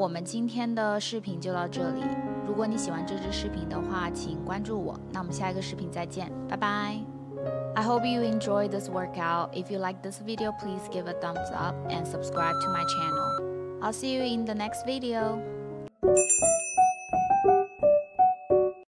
我们今天的视频就到这里。如果你喜欢这支视频的话，请关注我。那我们下一个视频再见，拜拜。I hope you enjoy this workout. If you like this video, please give a thumbs up and subscribe to my channel. I'll see you in the next video.